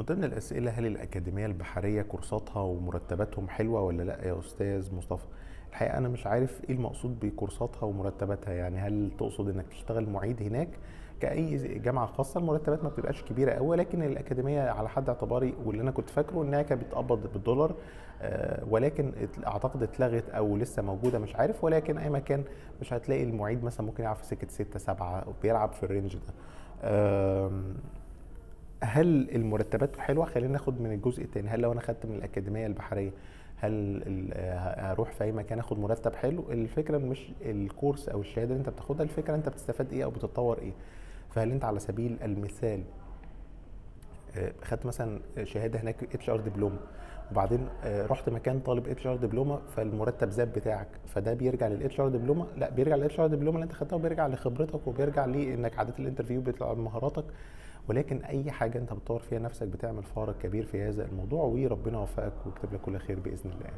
من ضمن الأسئلة هل الأكاديمية البحرية كورساتها ومرتباتهم حلوة ولا لأ يا أستاذ مصطفى؟ الحقيقة أنا مش عارف إيه المقصود بكورساتها ومرتباتها يعني هل تقصد إنك تشتغل معيد هناك كأي جامعة خاصة؟ المرتبات ما بتبقاش كبيرة قوي لكن الأكاديمية على حد اعتباري واللي أنا كنت فاكره إنها كانت بتقبض بالدولار آه، ولكن أعتقد اتلغت أو لسه موجودة مش عارف. ولكن أي مكان مش هتلاقي المعيد مثلا ممكن يلعب في سكة ستة سبعة بيلعب في الرينج ده. هل المرتبات حلوة؟ خلينا ناخد من الجزء الثاني هل لو أنا خدت من الأكاديمية البحرية هل ال- ه- هروح في أي مكان آخد مرتب حلو؟ الفكرة مش ال course أو الشهادة اللي أنت بتاخدها الفكرة أنت بتستفاد إيه أو بتتطور إيه. فهل أنت على سبيل المثال آه، خدت مثلا شهادة هناك HR دبلومة. وبعدين آه، رحت مكان طالب HR دبلومة فالمرتب زاد بتاعك. فده بيرجع لل HR دبلومة؟ لا بيرجع لل HR دبلومة اللي انت خدتها وبيرجع لخبرتك وبيرجع لإنك عديت ال interview بيطلع مهاراتك. ولكن أي حاجة انت بتطور فيها نفسك بتعمل فارق كبير في هذا الموضوع وربنا يوفقك ويكتب لك كل خير بإذن الله.